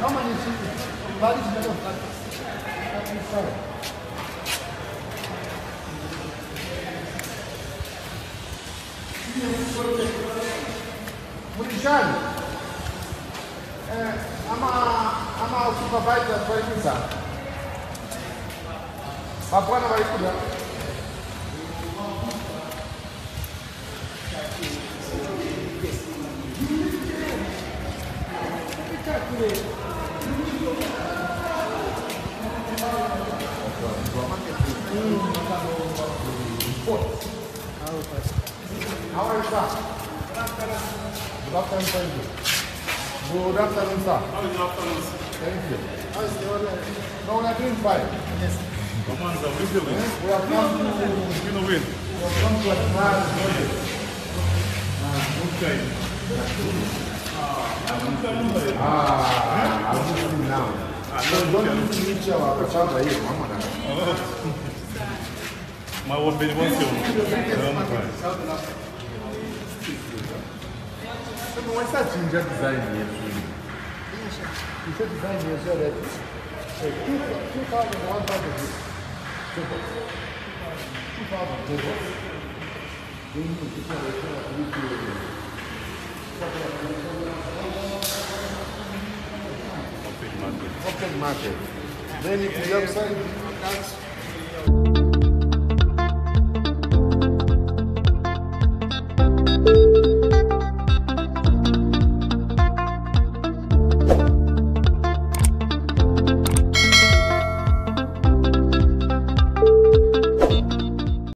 Calma nisso. Vale de novo. Murishani, eh, ama ama supervisor twaimisa vapwana vaikuda How are you, sir? Good afternoon. Good afternoon, thank you. Good afternoon, sir. How is your afternoon, sir? Thank you. How is the order? No, we are doing fine. Yes. Come on, sir. Who's the win? We have come to win. Who's the win? We have come to a plan. Okay. Ah, I'm going to ah, I'm listening now. So don't you need to meet your Kachaba here, Mama? Mas o organização. Vamos, vai. Você não é certinho de design mesmo. Isso é design mesmo, olha. É two two thousand one thousand this. Two thousand this. Tem muito que fazer com isso. Open market. Then if you outside, that's